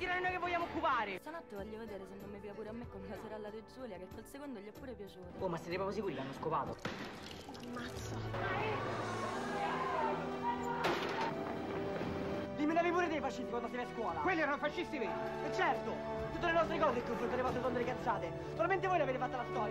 tirare noi che vogliamo occupare. Stanotte voglio vedere se non mi piace pure a me come la sorella di Giulia, che col secondo gli è pure piaciuto. Oh, ma siete proprio sicuri che hanno scopato? Ammazza. Eliminavi pure dei fascisti quando sei a scuola. Quelli erano fascisti veri. E certo, tutte le nostre cose che confronteremo vostre le cazzate. Solamente voi ne avete fatta la storia.